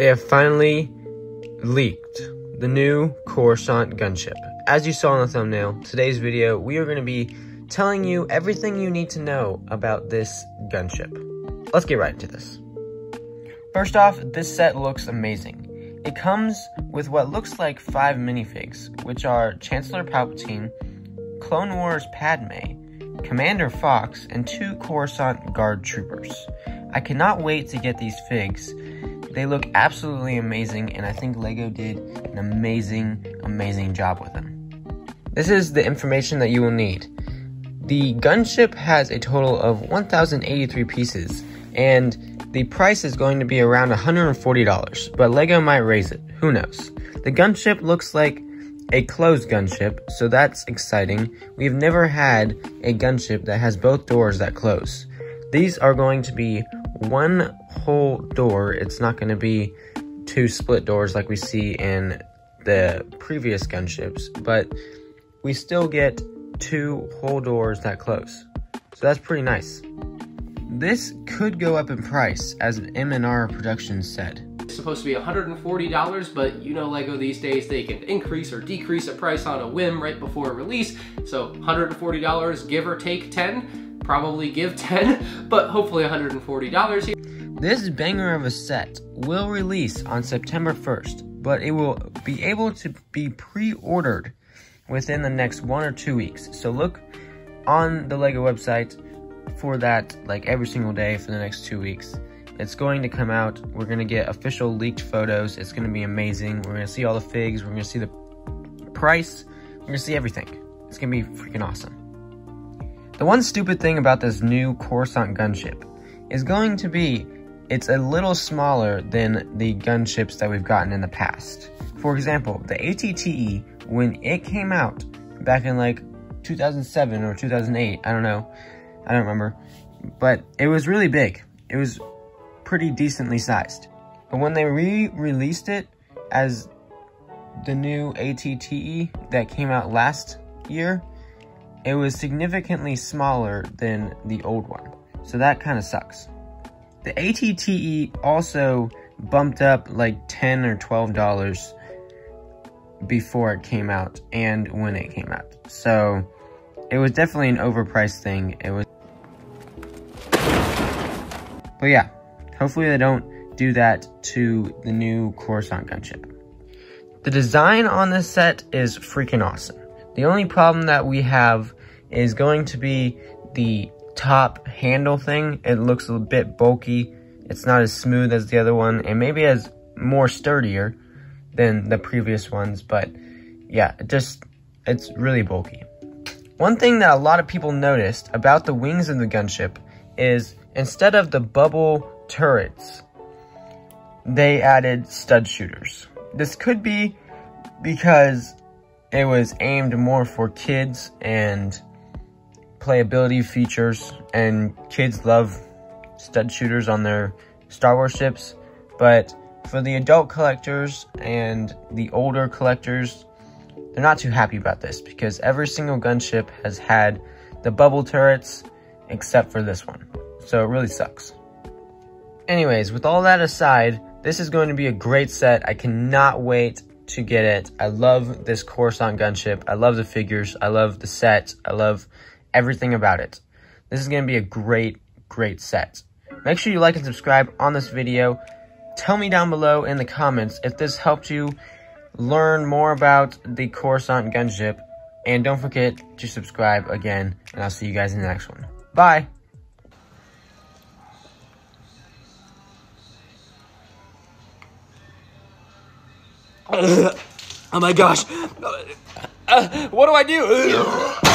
they have finally leaked the new Coruscant gunship. As you saw in the thumbnail, today's video, we are going to be telling you everything you need to know about this gunship. Let's get right into this. First off, this set looks amazing. It comes with what looks like five minifigs, which are Chancellor Palpatine, Clone Wars Padme, Commander Fox, and two Coruscant Guard troopers. I cannot wait to get these figs. They look absolutely amazing, and I think LEGO did an amazing, amazing job with them. This is the information that you will need. The gunship has a total of 1,083 pieces, and the price is going to be around $140, but LEGO might raise it. Who knows? The gunship looks like a closed gunship, so that's exciting. We've never had a gunship that has both doors that close. These are going to be one whole door. It's not going to be two split doors like we see in the previous gunships, but we still get two whole doors that close. So that's pretty nice. This could go up in price, as an M&R Productions said. It's supposed to be $140, but you know LEGO these days, they can increase or decrease a price on a whim right before release. So $140, give or take 10, probably give 10, but hopefully $140 here. This banger of a set will release on September 1st, but it will be able to be pre-ordered within the next one or two weeks. So look on the LEGO website for that like every single day for the next two weeks. It's going to come out. We're going to get official leaked photos. It's going to be amazing. We're going to see all the figs. We're going to see the price. We're going to see everything. It's going to be freaking awesome. The one stupid thing about this new Coruscant gunship is going to be it's a little smaller than the gunships that we've gotten in the past. For example, the ATTE, when it came out back in like 2007 or 2008, I don't know, I don't remember, but it was really big. It was pretty decently sized. But when they re-released it as the new ATTE that came out last year, it was significantly smaller than the old one. So that kind of sucks. The ATTE also bumped up like 10 or $12 before it came out and when it came out. So it was definitely an overpriced thing. It was But yeah, Hopefully they don't do that to the new Coruscant gunship. The design on this set is freaking awesome. The only problem that we have is going to be the top handle thing. It looks a bit bulky. It's not as smooth as the other one and maybe as more sturdier than the previous ones, but yeah, it just, it's really bulky. One thing that a lot of people noticed about the wings of the gunship is instead of the bubble turrets, they added stud shooters. This could be because it was aimed more for kids and playability features, and kids love stud shooters on their Star Wars ships, but for the adult collectors and the older collectors, they're not too happy about this because every single gunship has had the bubble turrets except for this one. So it really sucks. Anyways, with all that aside, this is going to be a great set. I cannot wait to get it. I love this Coruscant gunship. I love the figures. I love the set. I love everything about it. This is going to be a great, great set. Make sure you like and subscribe on this video. Tell me down below in the comments if this helped you learn more about the Coruscant gunship. And don't forget to subscribe again. And I'll see you guys in the next one. Bye! Oh my gosh. Uh, what do I do?